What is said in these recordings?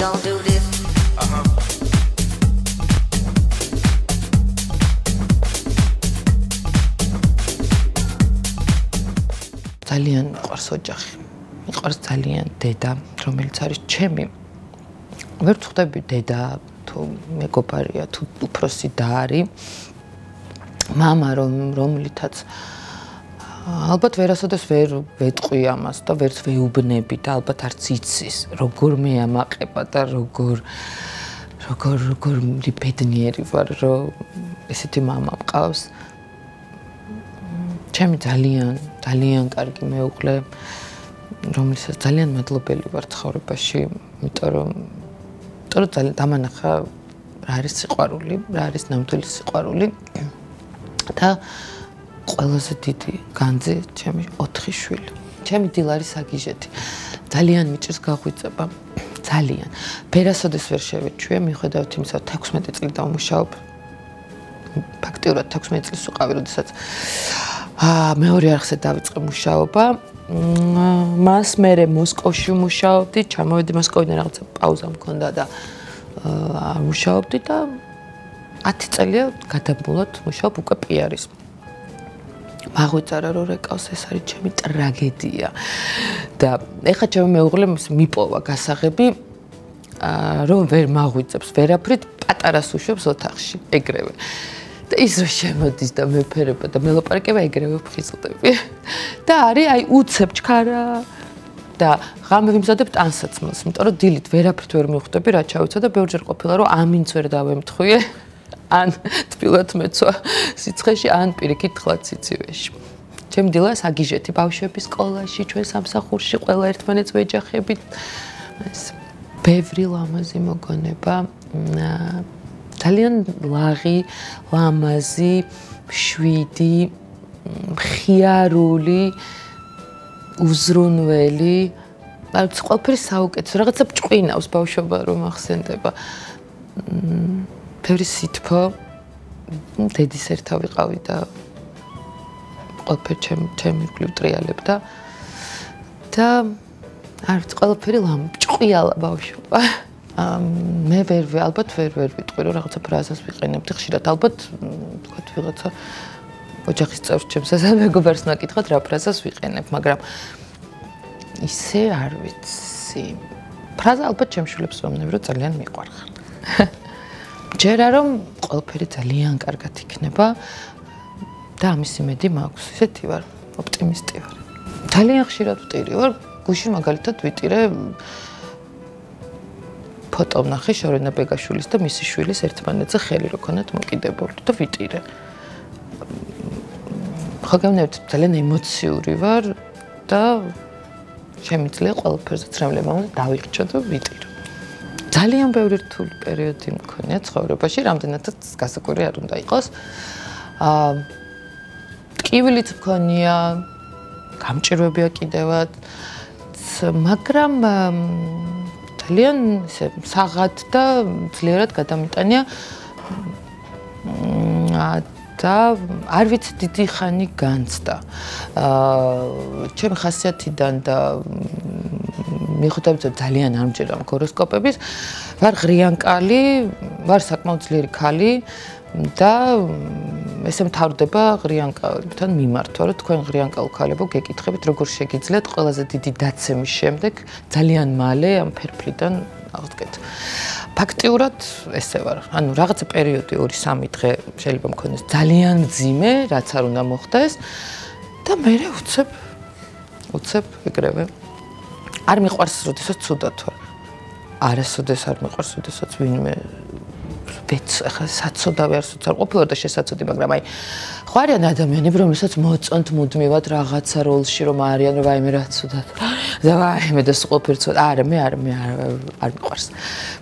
gon' do this. Uh-huh. ძალიან მიყვარს ოჯახი. მიყვარს ძალიან დედა, რომელიც არის ჩემი. ვერ ვხვდები დედა თუ მეგობარია თუ უფროსი და არის. мама რომ რომლითაც ალბათ ვერასოდეს ვერ ვეტყვი ამას და ვერც ვეუბნები და ალბათ არც იცის როგორ მე ამაყება და როგორ როგორ როგორ ლიბედნიერი ვარ რომ ესეთი мама მყავს ჩემი ძალიან ძალიან კარგი მეუღლე რომელსაც ძალიან მადლობელი ვარ ცხოვრებაში იმიტომ რომ იმიტომ რომ ძალიან დამანახა რა არის სიყვარული რა არის ნამდვილი სიყვარული და ყველაზე დიდი განძი ჩემი 4 შვილი. ჩემი დილარი საგიჟეთი. ძალიან მიჭირს გაღვიძება. ძალიან. ფერასოდეს ვერ შევეჩვე, მიხედავთ იმისა, 16 წელი დავმუშაობ. ფაქტიურად 16 წელს ვიყავი, როდესაც აა მეორე არხზე დავიწყე მუშაობა. მას მე მოსკოვში მუშაობდი, ჩამოვედი მოსკოვიდან რაღაცა პაუზა მქონდა და აა მუშაობდი და 10 წელია გადაბმულად მუშაობ უკვე პიარის. მაღვიძარა რომ რეკავს ეს არის ჩემი ტრაგედია. და ეხა ჩემი მეუღლე მიპოვა გასაღები რომ ვერ მაღვიძებს ვერაფრით პატარას უშვებს ოთახში ეგრევე. და ის რო შემოდის და მეფერება და მელოპარკება ეგრევე ფხიზლდები. და არის აი უცებ ჩქარა. და ღამე ვიმზადებთ ანსაცმელს იმიტომ რომ დილით ვერაფრით ვერ მიხვდები რა ჩავიცა და ბევრჯერ ყოფილა რომ ამინც ვერ დავემთხვიე ან თბილად მეცვა სიცხეში ან პირიქით თხლად სიცივეში. ჩემ დილას აგიჟეთი ბავშვების სკოლაში, ჩვენ სამსახურში ყველა ერთმანეთს ვეჯახებით. ეს ბევრი ლამაზი მოგონება. ძალიან ლაღი, ლამაზი, შვიდი, ხიარული, უზრუნველი. რაც ყველაფერი საუკეთესო, რაღაცა ჭკვინავს ბავშვობა რომ ახსენდება. ბევრი სითფო დედის ერთა ვიყავი და ყველაფერი ჩემ ჩემი გლივ ტრიალებდა. და არც ყველაფერი ლამ ჭყიალა ბავშვობა მე ვერ ვე ალბათ ვერ ვერ ვიტყვი რომ რაღაცა ფრაზას ვიყენებდი ხშირად. ალბათ თქვა ვიღაცა ოჯახის წევრს ჩემს ასე მეგობარს ნაკითხოთ რა ფრაზას ვიყენებ მაგრამ ისე არ ვიცი. ფრაზა ალბათ ჩემშულებს ვამნებ რომ ძალიან მიყვარხარ ჯერა რომ ყველაფერი ძალიან კარგად იქნება და ამის იმედი მაქვს. ისეთი ვარ, ოპტიმისტი ვარ. ძალიან ხშირად ვტირი ვარ, გუში მაგალითად ვიტირე ფოტო ვნახე შორენა ბეგაშვილის და მისი შვილის ერთმანეთზე ხელი რო ქონათ მოკიდებული და ვიტირე. ხაგავნებთ ძალიან ემოციური ვარ და შემიძლია ყველაფერზე ცრემლება უნდა დავიხრჩო და ვიტირო. ძალიან ბევრი რთული პერიოდი მქონია ცხოვრებაში, რამდენადაც გასაკვირი არ უნდა იყოს. აა ტკივილიც მქონია, გამჭირვებია კიდევაც, მაგრამ ძალიან ისე საღად და ძლიერად გადამიტანია. და არ ვიცი დიდი ხანი განცდა. აა ჩემი ხასიათიდან და მიხვდებით ძალიან არ მჭირდა ჰოროსკოპების. ვარ ღრიანკალი ვარ საკმაოდ ძლიერი ქალი და ესე მთავრდება ღრიანკალებთან მიმართვა რომ თქვენ ღრიანკალ ქალებო გეკითხებით როგორ შეგიძლიათ ყველაზე დიდი დაცემის შემდეგ ძალიან მალე ამ ფერფლიდან აღდგეთ. ფაქტიურად ესე ვარ ანუ რაღაცა პერიოდი 2-3 დღე შეიძლება მქონდეს ძალიან ძიმე რაც არ უნდა მოხდეს და მე უცებ უცებ ეგრევე არ მიყვარს როდესაც ცუდად ვარ. არასოდეს არ მიყვარს როდესაც ვინმე ვეც ახლა საცოდავი არ სოცარ ყოფილა და შესაძოდი, მაგრამ აი ხარიან ადამიანები, რომელსაც მოწონთ მუდმივად რაღაცა როლში რომ არიან, რომ აი მე რა ცუდად. და აი მე და სულ ფერცოდ არა მე არ მე არ მიყვარს.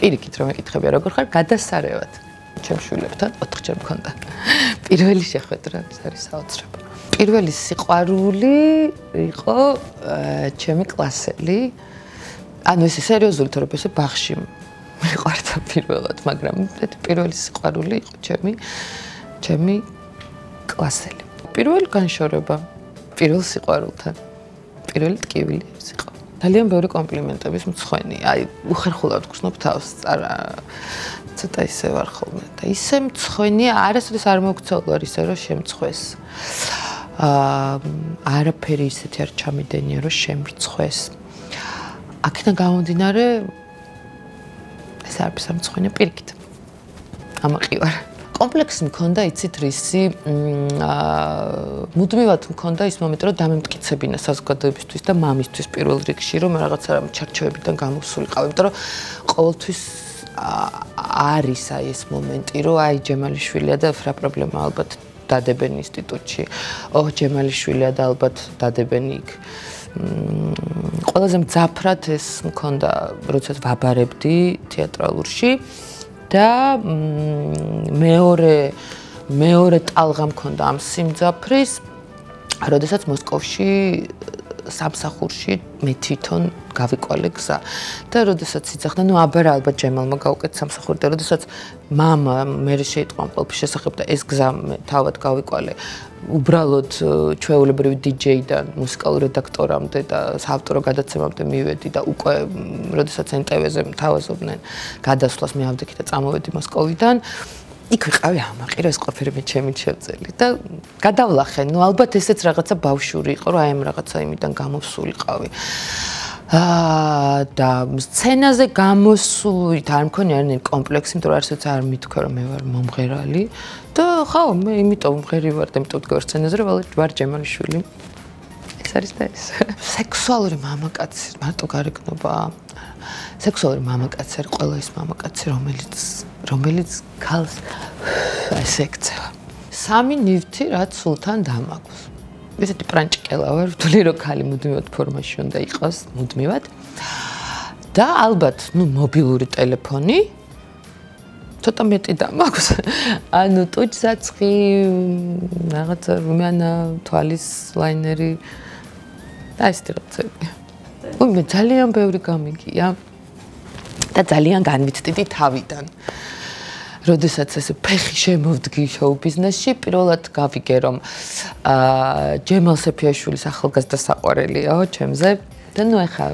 პირიქით რომ ეკითხებია როგორ ხარ გადასარევად. ჩემ შვილებთან 4 ჯერ მქონდა. პირველი შეხვედრა არის საოცრება. პირველი სიყვარული იყო ჩემი კლასელი. ანუ ეს სერიოზული თორე ეს ბახში მიყვარდა პირველად, მაგრამ ეს პირველი სიყვარული იყო ჩემი ჩემი კლასელი. პირველი განშორება პირველ სიყვარულთან. პირველი ტკივილი იყო. ძალიან ბევრი კომპლიმენტების მცხვენი. აი, უხერხულად გხსნობ თავს, არა ცოტა ისე ვარ ხოლმე და ისე მცხვენია, არასოდეს არ მოგცოლვარ ისე რომ შემცხვეს. არაფერი ისეთი არ ჩამიდენია რომ შემრცხვეს. აქედან გამომდინარე ეს არის სამცხვენე პირიქით. ამაყივარ. კომპლექსი მქონდა, იცით რისი, აა მუდმივად მქონდა ის მომენტი, რომ დამემტკიცებინა საზოგადოებისთვის და მამისთვის პირველ რიგში, რომ რაღაცა ჩარჩოებიდან გამოსულიყავ, იმიტომ რომ ყოველთვის არის აი ეს მომენტი, რომ აი ჯემალიშვილია და რა პრობლემა ალბათ დადებენ ინსტიტუტში. ოჰ, ჯემალიშვილია და ალბათ დადებენ იქ. მ ყველაზე მძაფრად ეს მქონდა, როდესაც ვაბარებდი თეატრალურში. და მეორე მეორე ტალღა მქონდა ამ სიმძაფრის, როდესაც მოსკოვში სამსახურში მე თვითონ გავიკვალე გზა და როდესაც იცახდა, ნუ აბარა ალბათ ჯემალმა გავუკეთ სამსახური და როდესაც мама მე შეიტყვა ყველაფრის შესახებ და ეს გზა მე თავად გავიკვალე უბრალოდ ჩვეულებრივი DJ-დან მუსიკალურ რედაქტორამდე და საავტორო გადაცემამდე მივედი და უკვე როდესაც NTV-ზე მთავაზობდნენ გადასვლას მე ავდექი და წამოვედი მოსკოვიდან იქ ვიყავი ამაყი რომ ეს ყოფილი მე ჩემი შევწელი და გადავლახე. ნუ ალბათ ესეც რაღაცა ბავშვური იყო აი ამ რაღაცა იმიდან გამოსულიყავი. აა და სცენაზე გამოსულით არ მქონია არნაირი კომპლექსი იმიტომ რომ არცერთ არ მithქვა რომ მე ვარ მომღერალი. და ხო მე იმიტომ მომღერი ვარ და იმიტომ ვდგარ სცენაზე რომ ვარ ჯემალიშვილი ეს არის და ეს. სექსუალური მამაკაცი მარტო გარეკნობა სექსუალური მამაკაცი არის ყველა ის მამაკაცი რომელიც რომელიც ქალს ესე ექცევა. სამი ნივთი რაც სულთან დამაგოს. ესეთი პრანჭკელა ვარ, ვთვლი რომ ქალი მუდმივად ფორმაში უნდა იყოს, მუდმივად. და ალბათ, ну, მობილური ტელეფონი ცოტა მეტი დამაგოს. ანუ ტუჩსაცხი, რაღაცა რუმიანა თვალის ლაინერი და ეს ტროცები. ой, მე ძალიან ბევრი გამიგია. და ძალიან განვიცდიდი თავიდან. როდესაც ეს ფეხი შემოვდგი შოუ ბიზნესში, პირველად გავიგე რომ აა ჯემალ სეფიაშვილის ახალგაზრდა საყვარელიო ჩემზე. და ნუ ეხა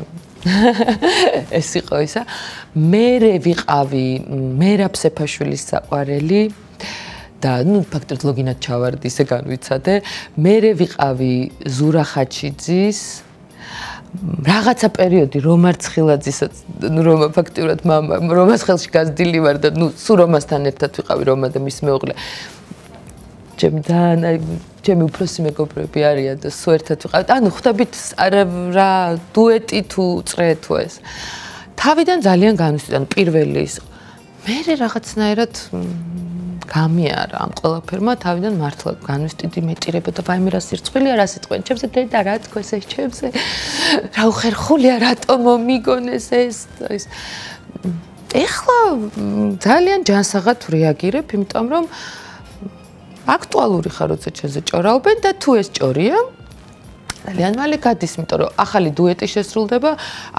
ეს იყო ისა. მე ვიყავი მერაბ სეფაშვილის საყვარელი. და ნუ ფაქტობრივად ლოგინად ჩავარდი ისე განვიცადე. მე ვიყავი ზურა ხაჩიძის რაღაცა პერიოდი რომარ ცხილაძისაც ნუ რომ ფაქტიურად მამა რომას ხელში გაზდილი ვარ და ნუ სულ რომასთან ერთად ვიყავი რომა და მის მეუღლე. ჩემ ძალიან აი ჩემი უფროსი მეგობრები არიან და სულ ერთად ვიყავით ანუ ხვდებით არა რა დუეტი თუ წრე თუ ეს. თავიდან ძალიან განვისწრე ანუ პირველი ის მე რაღაცნაირად გამიარა ამ ყველაფერმა თავიდან მართლა განვისტიდი მეტირება და ვაიმე რა სირცხვილია რა სიტყვენ ჩემზე დედა რა თქოს ეს ჩემზე რა უხერხულია რატომ მომიგონეს ეს ეს ეხლა ძალიან ჯანსაღად რეაგირებ იმიტომ რომ აქტუალური ხარ როცა ჩემზე ჭორაობენ და თუ ეს ჭორია ძალიან მალე გადის, იმიტომ რომ ახალი დუეტი შესრულდება,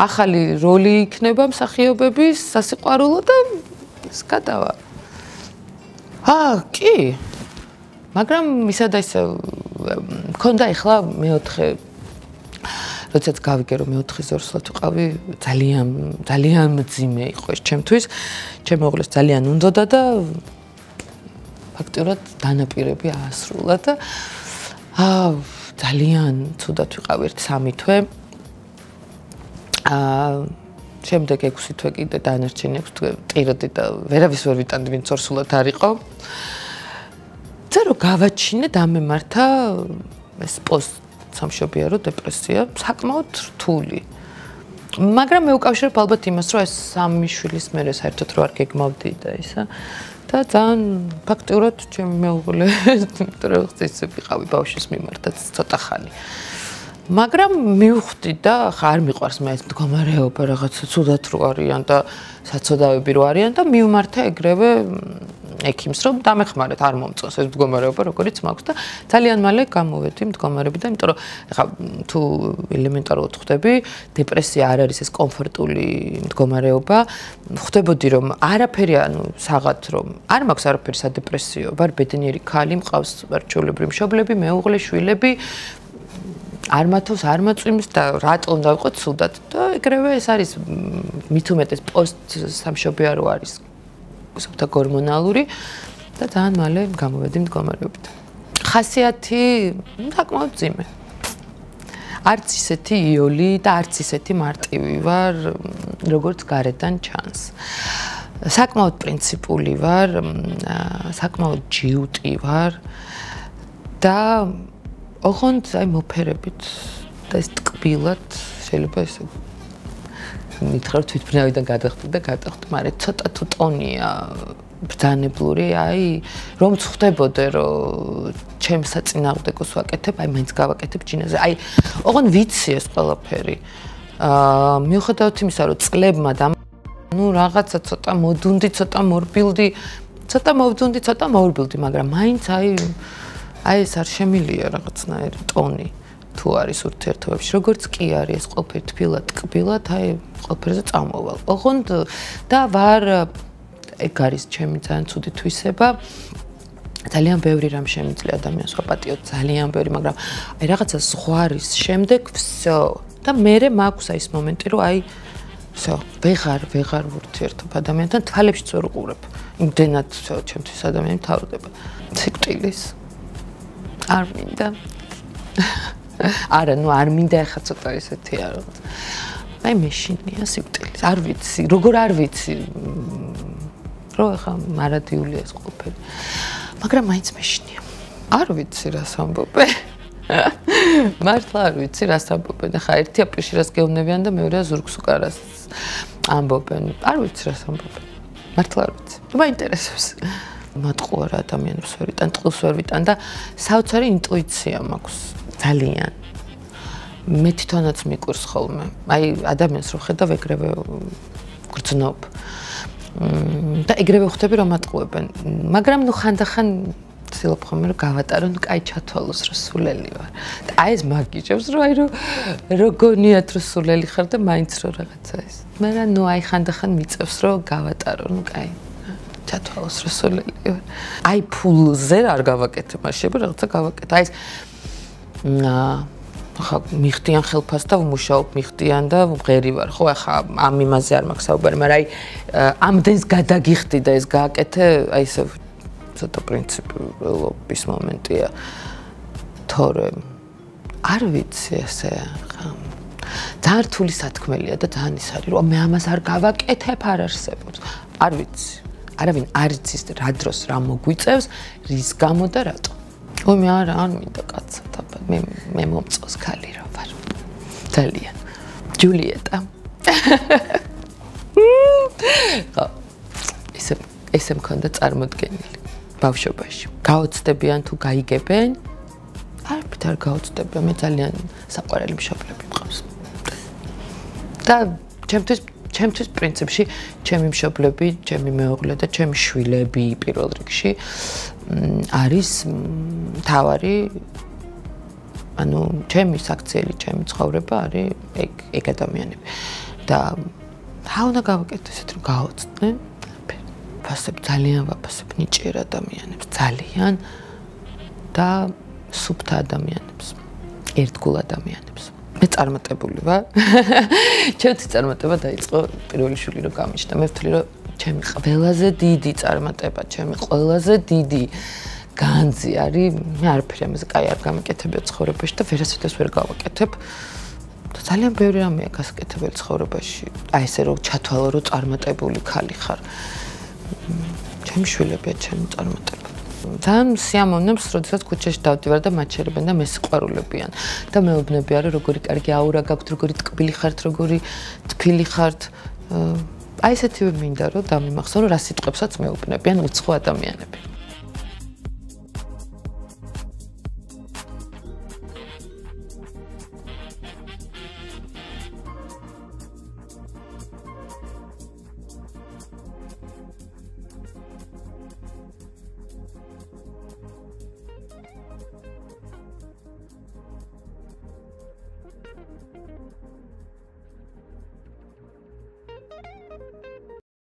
ახალი როლი იქნება მსახიობების სასიყვარულო და ეს გადავა. აა, კი. მაგრამ ისა და ისე მქონდა ახლა მეოთხე როდესაც გავიგე რომ მეოთხე ზორსლად ვიყავი, ძალიან ძალიან მძიმე იყო ეს ჩემთვის. ჩემ მოღლეს ძალიან უნდოდა და ფაქტურად დანაპირები აასრულა და აა ძალიან ცუდად ვიყავი ერთ სამი თვე. აა შემდეგ 6 თვე კიდე დანარჩენი 6 თვე ტიროდი და ვერავის ვერ ვიტანდი ვინც ორსულად არისო. ცა რო გავაჩინე დამემართა ეს პოსტ სამშობიარო დეპრესია, საკმაოდ რთული. მაგრამ მე უკავშირებ ალბათ იმას, რომ ეს სამი შვილის მერე საერთოდ რო არ გეგმავდი და ისა და ძალიან ფაქტიურად ჩემი მეუღლე ტრეხცის ვიყავი ბავშვის მიმართაც ცოტა ხანი. მაგრამ მივხვდი და ხარ მიყვარს მე ეს მდგომარეობა რაღაცა ცუდად რო არიან და საწოდავები რო არიან და მივმართა ეგრევე ექიმს რომ დამეხმარეთ არ მომწონს ეს მდგომარეობა როგორიც მაქვს და ძალიან მალე გამოვედი მდგომარეობიდან იმიტომ რომ ეხა თუ ელემენტარულად ხვდები დეპრესია არ არის ეს კომფორტული მდგომარეობა. ხვდებოდი რომ არაფერი ანუ საღად რომ არ მაქვს არაფერი სადეპრესიო ვარ ბედნიერი ქალი მყავს ვარ ჩოლებრი მშობლები მეუღლე შვილები არ მათოს არ მაწვიმს და რატო უნდა ვიყო ცუდად? და ეგრევე ეს არის უმეტეს პოსტ სამშობიარო არის სოფთა გორმონალური და ძალიან მალე გამოვედი მდგომარეობით. ხასიათი საკმაოდ ძიმე. არც ისეთი იოლი და არც ისეთი მარტივი ვარ როგორც გარედან ჩანს. საკმაოდ პრინციპული ვარ საკმაოდ ჯიუტი ვარ და ოღონდ აი მოფერებით და ეს ტკბილად შეიძლება ესე მითხრა თვითმფრინავიდან გადახდი და გადახდი, მაგრამ ცოტა თუ ტონია ბრძანებლური, აი რომ ხვდებოდე რომ ჩემს საწინააღმდეგოს ვაკეთებ, აი მაინც გავაკეთებ ჯინაზე. აი ოღონდ ვიცი ეს ყველაფერი. აა მიუხედავად იმისა, რომ წლებმა და ну რაღაცა ცოტა მოდუნდი, ცოტა მორბილდი, ცოტა მოვდუნდი, ცოტა მორბილდი, მაგრამ მაინც აი აი ეს არ შემილია რაღაცნაირი ტონი თუ არის ურთიერთობებში როგორც კი არის ეს ყოფილი თბილად ტკბილად აი ყოფილზე წამოვალ ოღონდ და ვარ ეგ არის ჩემი ძალიან ცუდი თვისება ძალიან ბევრი რამ შემიძლია ადამიანს ვაპატიოთ ძალიან ბევრი მაგრამ აი რაღაცა ზღვარის შემდეგ всё და მე მაქვს აი ეს მომენტი რომ აი всё ვეღარ ვეღარ ურთიერთობ ადამიანთან თვალებშიც ვერ უყურებ იმდენად всё ჩემთვის ადამიანი თავდება ციკლის არ მინდა. არა, ну არ მინდა ახლა ცოტა ისეთი არა. აი მეშინია სიკვდილის. არ ვიცი, როგორ არ ვიცი. რო ახლა მარადიულია ეს ყოფილი. მაგრამ მაინც მეშინია. არ ვიცი რა სამბობე. მართლა არ ვიცი რა სამბობენ. ახლა ერთი აპრილში რას გეუბნებიან და მეორე ზურგს უკარას ამბობენ. არ ვიცი რა სამბობენ. მართლა არ ვიცი. მაინტერესებს. მატყუა რა ადამიანებს ვერ იტან, ტყილს ვერ ვიტან და საოცარი ინტუიცია მაქვს ძალიან. მე თვითონაც მიკურს ხოლმე. აი ადამიანს რო ხედავ ეგრევე გრძნობ. და ეგრევე ხვდები რომ მატყუებენ. მაგრამ ნუ ხანდახან ცდილობ ხოლმე რომ გავატარო, ნუ კაი ჩათვალოს რომ სულელი ვარ. და აი ეს მაგიჭებს რომ აი რომ როგონიათ რომ სულელი ხარ და მაინც რო რაღაცა ის. მაგრამ ნუ აი ხანდახან მიწევს რომ გავატარო, ნუ კაი. ჩათვალოს რსოლელი. აი ფულზე არ გავაკეთე, მაშინ რაღაცა გავაკეთე. აი ეს ახლა მიხდიან ხელფას და ვმუშაობ მიხდიან და ვღერი ვარ. ხო, ახლა ამ იმაზე არ მაქვს საუბარი, მაგრამ აი ამდენს გადაგიხდი და ეს გააკეთე, აი ესე ცოტა პრინციპების მომენტია. თორე არ ვიცი ესე ხა ძალიან რთული სათქმელია და ძალიან ის არის რომ მე ამას არ გავაკეთებ არ არსებობს. არ ვიცი. არავინ არ იცის რა დროს რა მოგვიწევს, რის გამო და რატო. ო მე არა, არ მინდა კაცად, აბა მე მე მომწოს ხალი რა ვარ. ძალიან. ჯულიეტა. ხო. ესე ესე მქონდა წარმოდგენილი ბავშვობაში. გაოცდებიან თუ გაიგებენ? არ ფთარ გაოცდებიან, მე ძალიან საყვარელი მშობლები მყავს. და ჩემთვის ჩემთვის პრინციპში ჩემი მშობლები, ჩემი მეუღლე და ჩემი შვილები პირველ რიგში არის თავარი ანუ ჩემი საქციელი, ჩემი ცხოვრება არის ეგ ეგ ადამიანები. და რა უნდა გავაკეთო ესეთ რომ გაოცდნენ? ფასებ ძალიან ვაფასებ ნიჭიერ ადამიანებს, ძალიან და სუფთა ადამიანებს, ერთგულ ადამიანებს. მე წარმატებული ვარ. ჩემთვის წარმატება დაიწყო პირველი შვილი რო გამიჩნდა. მე ვთვლი რომ ჩემი ყველაზე დიდი წარმატება, ჩემი ყველაზე დიდი განძი არის მე არაფერი ამაზე კაი არ გამიკეთებია ცხოვრებაში და ვერასოდეს ვერ გავაკეთებ. და ძალიან ბევრი რამეა გასაკეთებელი ცხოვრებაში. აი ესე რომ ჩათვალო რომ წარმატებული ხალი ხარ. ჩემი შვილებია ჩემი წარმატება. ძალიან სიამოვნებს, როდესაც ქუჩაში დავდივარ და მათ შეერებენ და მე სიყვარულებიან და მეუბნებიან, რომ როგორი კარგი აურა გაქვთ, როგორი ტკბილი ხართ, როგორი თბილი ხართ. აი ესეთი მინდა რომ დამიმახსოვრო რა სიტყვებსაც მეუბნებიან უცხო ადამიანები.